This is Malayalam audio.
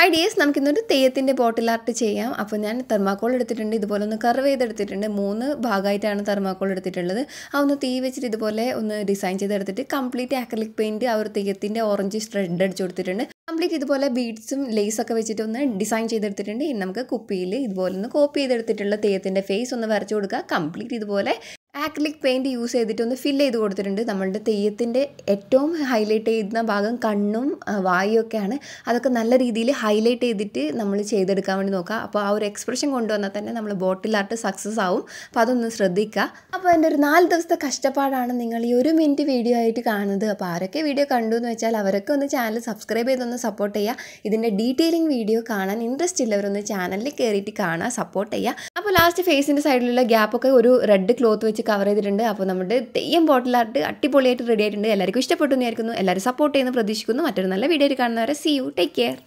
ഹായ് ഡിയേഴ്സ് നമുക്കിന്നൊരു തെയ്യത്തിന്റെ ബോട്ടിൽ ആർട്ട് ചെയ്യാം. അപ്പോൾ ഞാൻ തെർമാക്കോൾ എടുത്തിട്ടുണ്ട് ഇതുപോലെ ഒന്ന് കർവ് ചെയ്തെടുത്തിട്ടുണ്ട്. മൂന്ന് ഭാഗമായിട്ടാണ് തെർമാക്കോൾ എടുത്തിട്ടുള്ളത്. ആ ഒന്ന് തീ വെച്ചിട്ട് ഇതുപോലെ ഒന്ന് ഡിസൈൻ ചെയ്തെടുത്തിട്ട് കംപ്ലീറ്റ് ആക്രലിക് പെയിന്റ് ആ ഒരു തെയ്യത്തിന്റെ ഓറഞ്ച് സ്ട്രെഡ് അടിച്ചു കൊടുത്തിട്ടുണ്ട്. കംപ്ലീറ്റ് ഇതുപോലെ ബീഡ്സും ലേസൊക്കെ വെച്ചിട്ട് ഒന്ന് ഡിസൈൻ ചെയ്തെടുത്തിട്ടുണ്ട്. ഇനി നമുക്ക് കുപ്പിയിൽ ഇതുപോലെ ഒന്ന് കോപ്പി ചെയ്തെടുത്തിട്ടുള്ള തെയ്യത്തിന്റെ ഫേസ് ഒന്ന് വരച്ചു കൊടുക്കുക. കംപ്ലീറ്റ് ഇതുപോലെ ആക്രിലിക് പെയിന്റ് യൂസ് ചെയ്തിട്ട് ഒന്ന് ഫില്ല് ചെയ്ത് കൊടുത്തിട്ടുണ്ട്. നമ്മളുടെ തെയ്യത്തിന്റെ ഏറ്റവും ഹൈലൈറ്റ് ചെയ്യുന്ന ഭാഗം കണ്ണും വായും വായുമൊക്കെയാണ്. അതൊക്കെ നല്ല രീതിയിൽ ഹൈലൈറ്റ് ചെയ്തിട്ട് നമ്മൾ ചെയ്തെടുക്കാൻ വേണ്ടി നോക്കുക. അപ്പോൾ ആ ഒരു എക്സ്പ്രഷൻ കൊണ്ടുവന്നാൽ തന്നെ നമ്മൾ ബോട്ടിൽ ആർട്ട് സക്സസ് ആവും. അപ്പോൾ അതൊന്ന് ശ്രദ്ധിക്കുക. അപ്പോൾ എന്റെ ഒരു നാല് ദിവസത്തെ കഷ്ടപ്പാടാണ് നിങ്ങൾ ഈ ഒരു മിനിറ്റ് വീഡിയോ ആയിട്ട് കാണുന്നത്. അപ്പോൾ ആരൊക്കെ വീഡിയോ കണ്ടു എന്ന് വെച്ചാൽ അവരൊക്കെ ഒന്ന് ചാനൽ സബ്സ്ക്രൈബ് ചെയ്തൊന്ന് സപ്പോർട്ട് ചെയ്യുക. ഇതിന്റെ ഡീറ്റെയിലിംഗ് വീഡിയോ കാണാൻ ഇൻട്രസ്റ്റ് ഉള്ളവരൊന്ന് ചാനലിൽ കയറിയിട്ട് കാണാൻ സപ്പോർട്ട് ചെയ്യുക. അപ്പോൾ ലാസ്റ്റ് ഫേസിന്റെ സൈഡിലുള്ള ഗ്യാപ്പൊക്കെ ഒരു റെഡ് ക്ലോത്ത് വെച്ച് കവർ ചെയ്തിട്ടുണ്ട്. അപ്പോൾ നമ്മുടെ തെയ്യം ബോട്ടിൽ ആർട്ട് അടിപൊളിയായിട്ട് റെഡി ആയിട്ടുണ്ട്. എല്ലാവർക്കും ഇഷ്ടപ്പെട്ടു എന്ന് എല്ലാവരും സപ്പോർട്ട് ചെയ്യുന്ന പ്രതീക്ഷിക്കുന്നു. മറ്റൊരു നല്ല വീഡിയോ കാണുന്നവരെ സി യു ടേക്ക് കെയർ